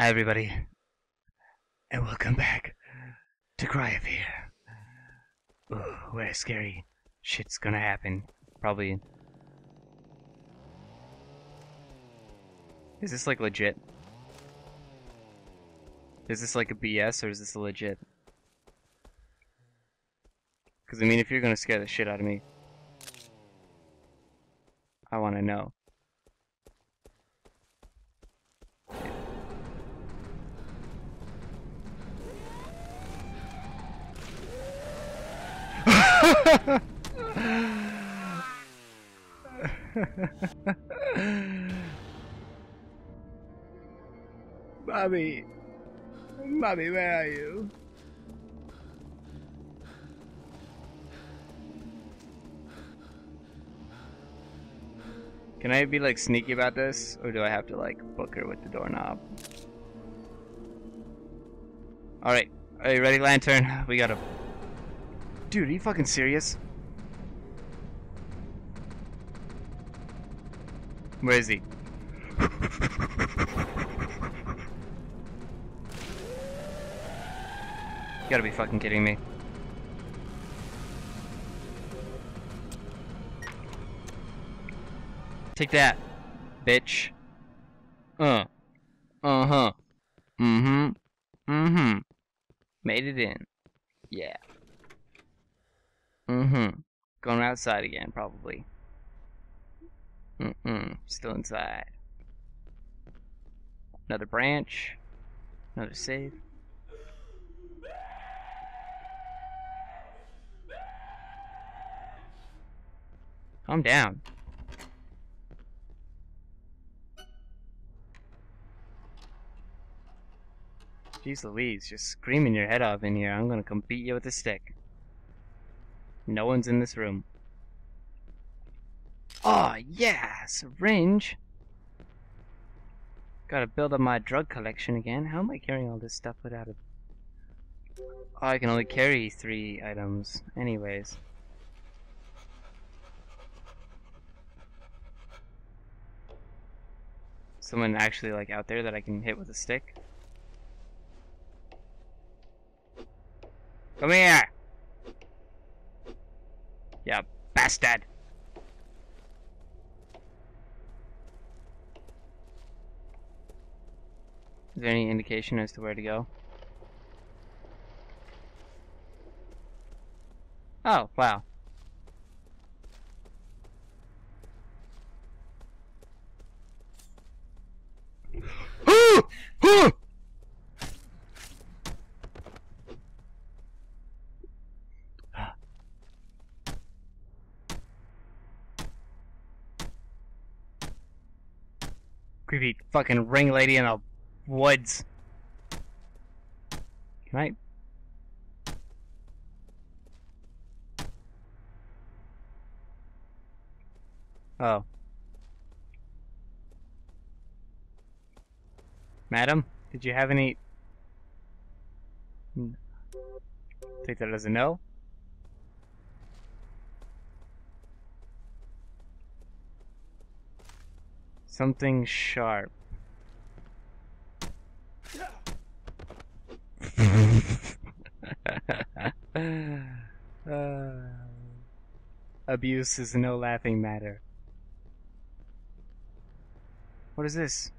Hi, everybody, and welcome back to Cry of Fear. Ooh, where scary shit's gonna happen. Probably. Is this like legit? Is this like a BS or is this legit? Because I mean, if you're gonna scare the shit out of me, I want to know. Bobby, Bobby, where are you? Can I be like sneaky about this, or do I have to like book her with the doorknob? Alright, are you ready, Lantern? We gotta. Dude, are you fucking serious? Where is he? You gotta be fucking kidding me. Take that, bitch. Uh. Uh-huh. Mm-hmm. Mm-hmm. Made it in. Yeah. Mm-hmm. Going outside again, probably. Mm-mm. Still inside. Another branch. Another save. Calm down. Jeez Louise, just screaming your head off in here. I'm gonna come beat you with a stick. No one's in this room. Ah, oh yeah, syringe. Gotta build up my drug collection again. How am I carrying all this stuff without a... Oh, I can only carry three items. Anyways. Someone actually like out there that I can hit with a stick? Come here! Yeah, bastard! Is there any indication as to where to go? Oh, wow. Creepy fucking ring lady in the woods. Can I? Oh. Madam, did you have any... Hmm. Take that as a no? Something sharp. uh, abuse is no laughing matter. What is this?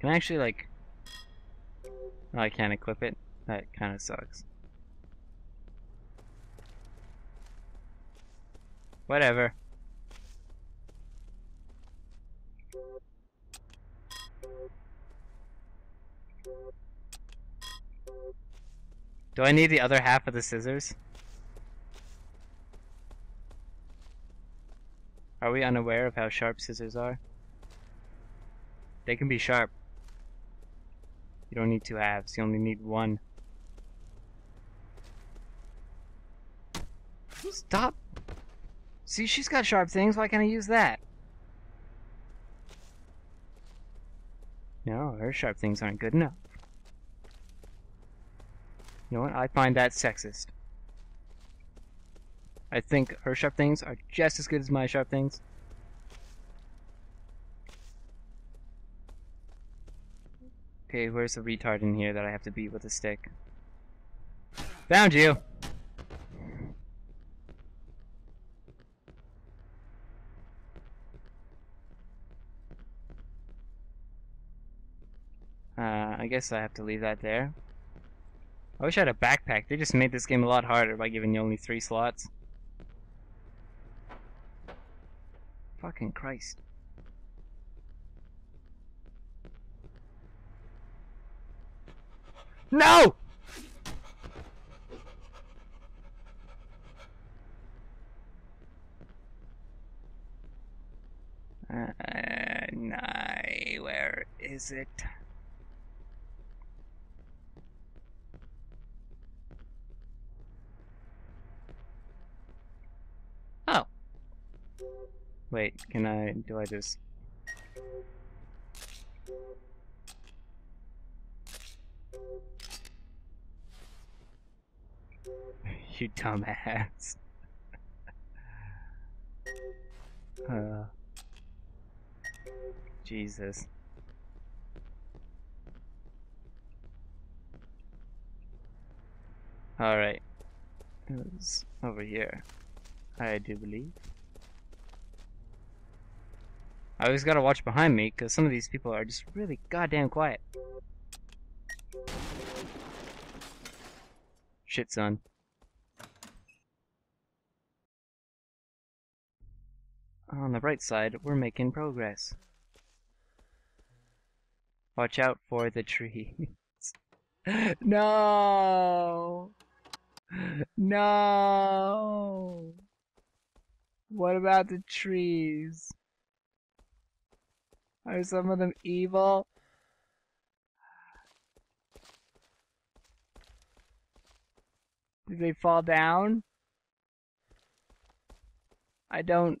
Can I actually like... I can't equip it? That kind of sucks. Whatever. Do I need the other half of the scissors? Are we unaware of how sharp scissors are? They can be sharp. You don't need two halves, you only need one. Stop! See, she's got sharp things, why can't I use that? No, her sharp things aren't good enough. You know what? I find that sexist. I think her sharp things are just as good as my sharp things. Okay, where's the retard in here that I have to beat with a stick? Found you! Uh, I guess I have to leave that there. I wish I had a backpack. They just made this game a lot harder by giving you only three slots. Fucking Christ. No! Uh, where is it? Oh. Wait, can I, do I just... you dumbass. uh, Jesus. Alright. It was over here. I do believe. I always gotta watch behind me, because some of these people are just really goddamn quiet. Shit, son. On the right side, we're making progress. Watch out for the trees. no! No! What about the trees? Are some of them evil? Did they fall down? I don't...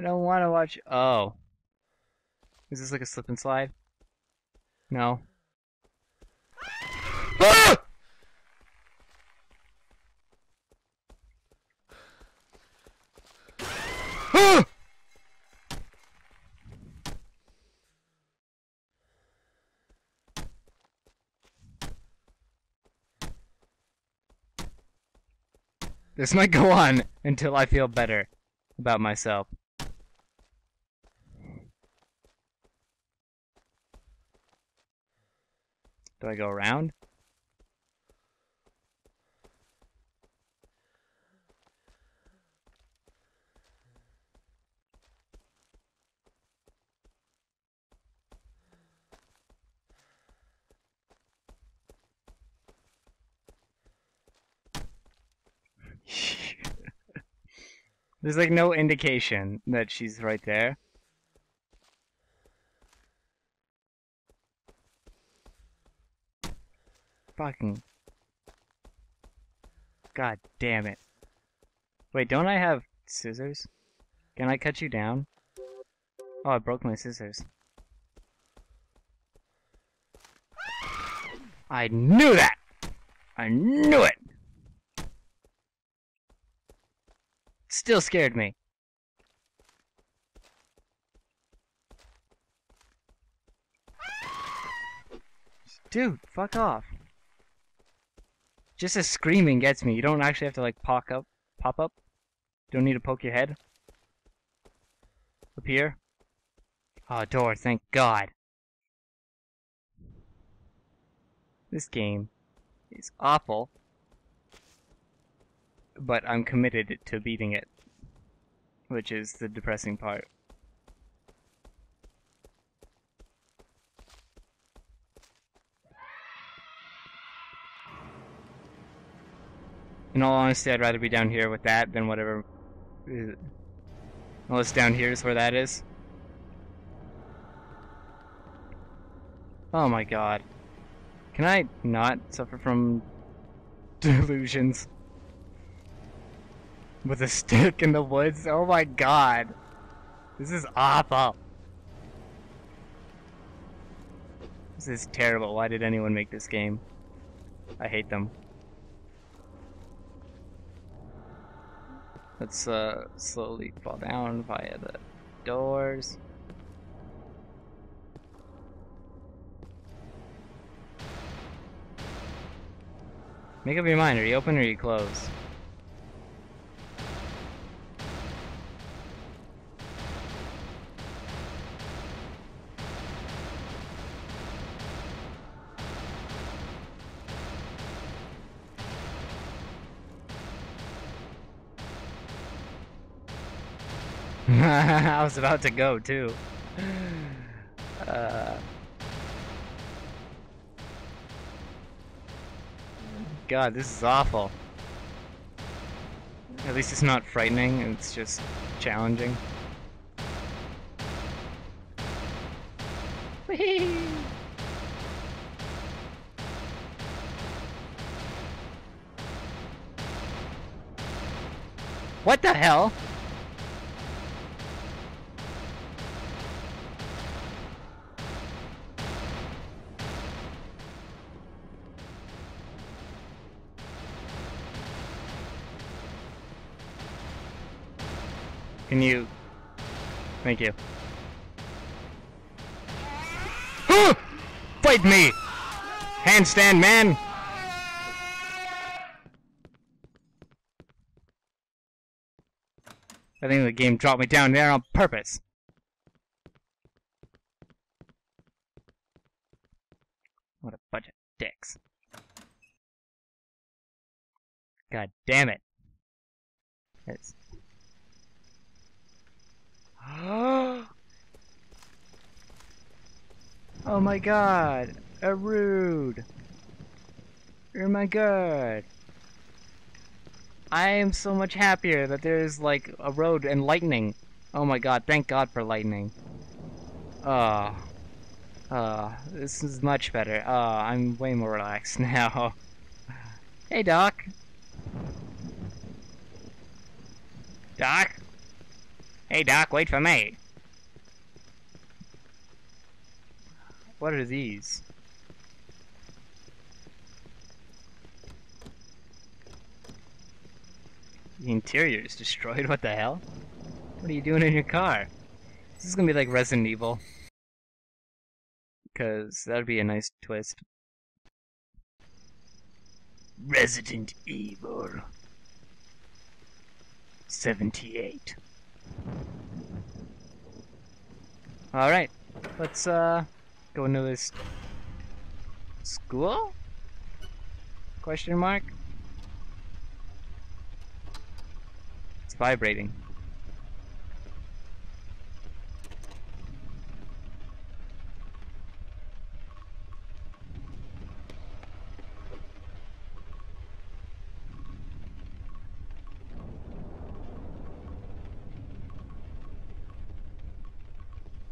I don't want to watch... Oh. Is this like a slip and slide? No. This might go on until I feel better about myself. Do I go around? There's like no indication that she's right there. Fucking. God damn it. Wait, don't I have scissors? Can I cut you down? Oh, I broke my scissors. I knew that! I knew it! Still scared me. Dude, fuck off. Just a screaming gets me. You don't actually have to like pop up, pop up. Don't need to poke your head. Up here. Oh, door, thank God. This game is awful, but I'm committed to beating it, which is the depressing part. In all honesty, I'd rather be down here with that than whatever. Uh, Unless down here is where that is. Oh my god. Can I not suffer from delusions? With a stick in the woods? Oh my god. This is awful. This is terrible. Why did anyone make this game? I hate them. Let's uh, slowly fall down via the doors. Make up your mind, are you open or are you closed? I was about to go too. Uh, God, this is awful. At least it's not frightening, it's just challenging. What the hell? Can you... Thank you. Fight me! Handstand man! I think the game dropped me down there on purpose. What a bunch of dicks. God damn it. It's oh my god, a rude. Oh my god. I am so much happier that there's like a road and lightning. Oh my god, thank god for lightning. Oh. Oh, this is much better. Oh, I'm way more relaxed now. hey, Doc. Doc? Hey, Doc, wait for me. What are these? The interior is destroyed? What the hell? What are you doing in your car? This is gonna be like Resident Evil. Because that'd be a nice twist. Resident Evil 78. Alright, let's uh go into this school? Question mark? It's vibrating.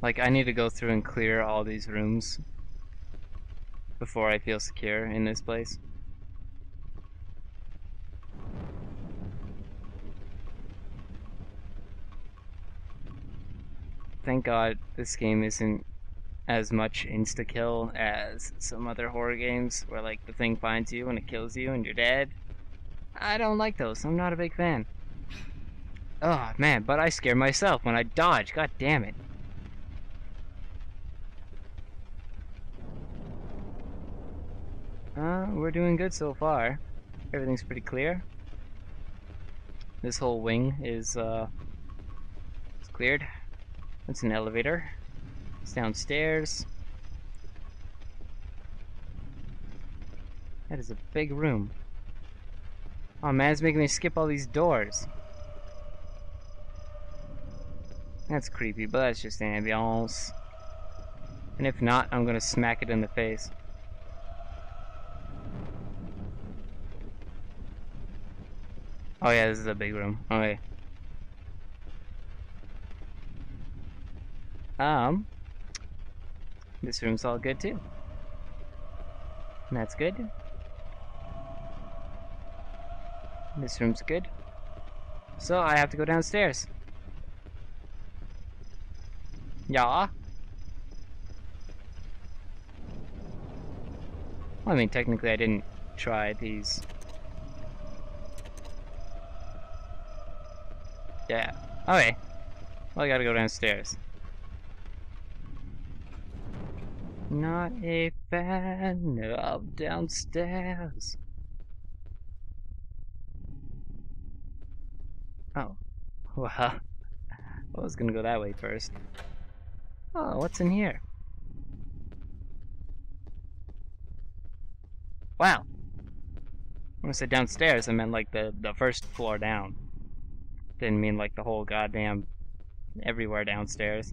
Like, I need to go through and clear all these rooms before I feel secure in this place. Thank God this game isn't as much insta-kill as some other horror games where like the thing finds you and it kills you and you're dead. I don't like those. I'm not a big fan. Oh man, but I scare myself when I dodge. God damn it. We're doing good so far. Everything's pretty clear. This whole wing is, uh, it's cleared. It's an elevator. It's downstairs. That is a big room. Oh man, it's making me skip all these doors. That's creepy, but that's just ambiance. And if not, I'm gonna smack it in the face. Oh yeah, this is a big room. Okay. Um, this room's all good too. That's good. This room's good. So I have to go downstairs. Yeah. Well, I mean, technically I didn't try these. Yeah. Oh, okay. Well, I gotta go downstairs. Not a fan of downstairs. Oh. Well, I was gonna go that way first. Oh, what's in here? Wow. When I said downstairs, I meant like the, the first floor down. Didn't mean like the whole goddamn everywhere downstairs.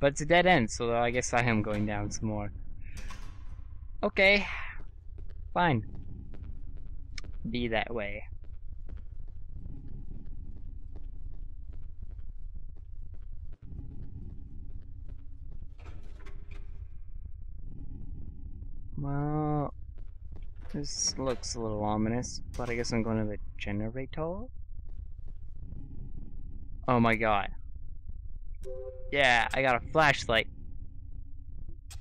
But it's a dead end, so I guess I am going down some more. Okay. Fine. Be that way. Well, this looks a little ominous, but I guess I'm going to the generator? Oh my god. Yeah, I got a flashlight.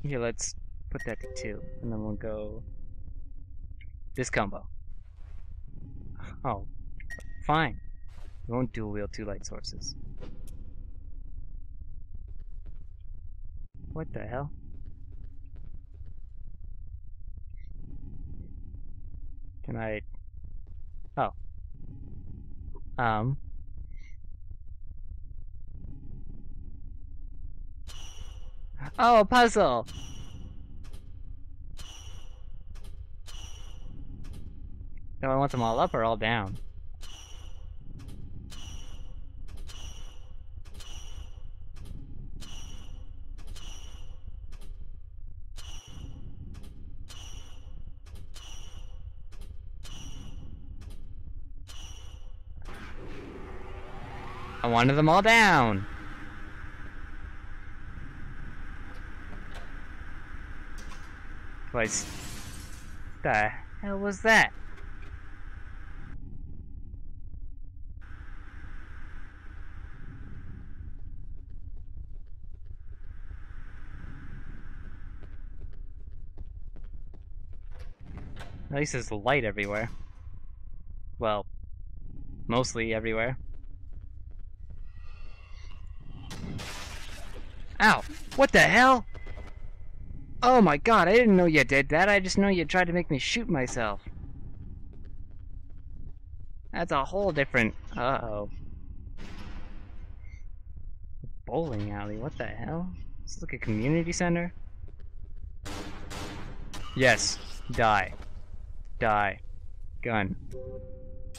Here, let's put that to two, and then we'll go this combo. Oh, fine. We won't dual wield two light sources. What the hell? Can I... Oh. Um... Oh, a puzzle! Do I want them all up or all down? I wanted them all down. Twice. The hell was that? At least there's light everywhere. Well, mostly everywhere. Ow! What the hell? Oh my god, I didn't know you did that. I just know you tried to make me shoot myself. That's a whole different... Uh-oh. Bowling alley, what the hell? This is like a community center? Yes. Die. Die. Gun.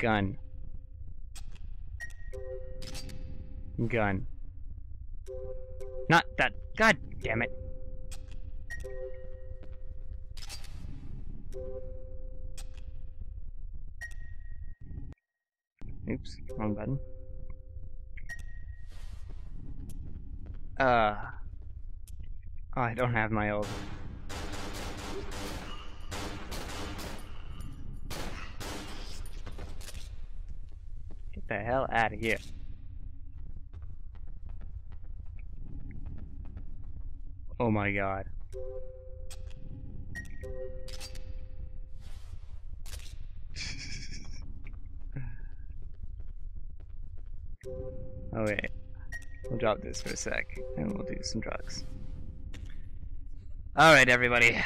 Gun. Gun. Not that. God damn it. Oops, wrong button. Uh. Oh, I don't have my old. Get the hell out of here. Oh my god. Wait. We'll drop this for a sec, and we'll do some drugs. Alright everybody.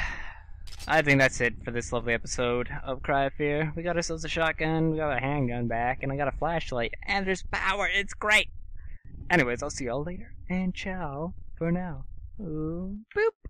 I think that's it for this lovely episode of Cry of Fear. We got ourselves a shotgun, we got a handgun back, and I got a flashlight, and there's power! It's great! Anyways, I'll see y'all later, and ciao for now. Ooh, boop.